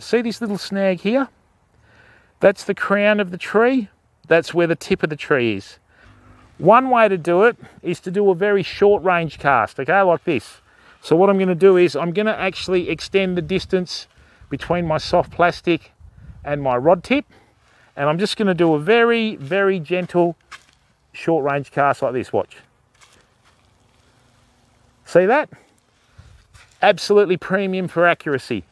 see this little snag here? That's the crown of the tree. That's where the tip of the tree is. One way to do it is to do a very short range cast, okay, like this. So what I'm gonna do is I'm gonna actually extend the distance between my soft plastic and my rod tip. And I'm just gonna do a very, very gentle short range cast like this, watch. See that? Absolutely premium for accuracy.